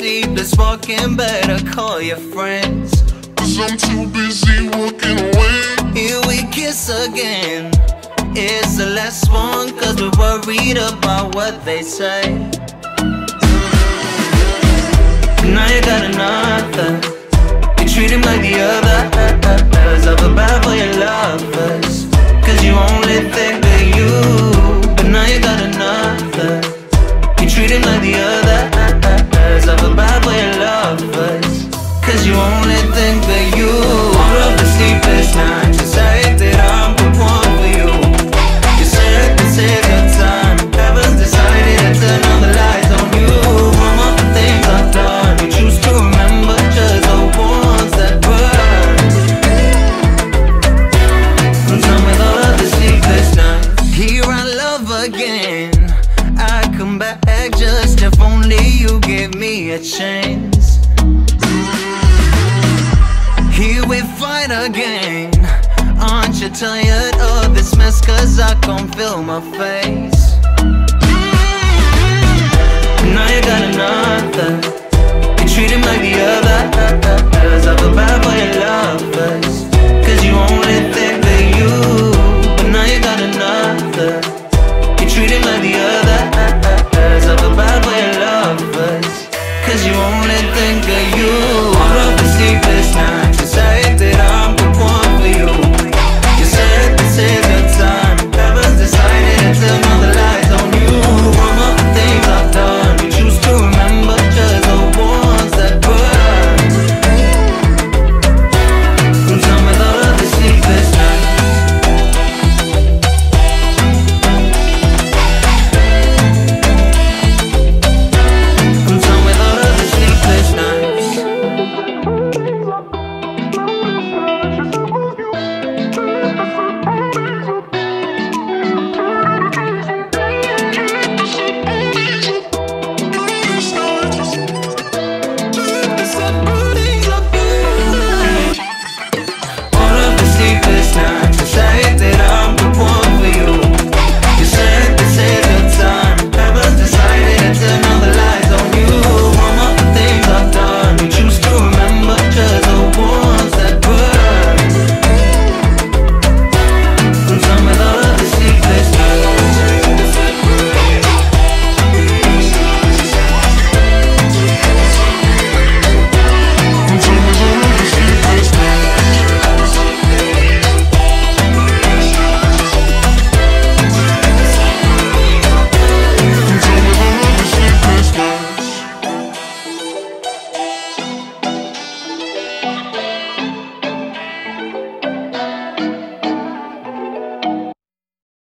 sleepless walking, better call your friends. Cause I'm too busy walking away. Here we kiss again. It's the last one, cause we're worried about what they say. Now you got another. Bad boy, lovers. Cause you only think of you. All of the sleepless nights. You say that I'm the one for you. You said this is your time. Heaven's decided to turn on the lights on you. One of the things I've done. You choose to remember just the ones that burn. I'm done with all of the sleepless nights. Here I love again. I come back just if only you give me a chance. Here we fight again. Aren't you tired of this mess? Cause I can't feel my face.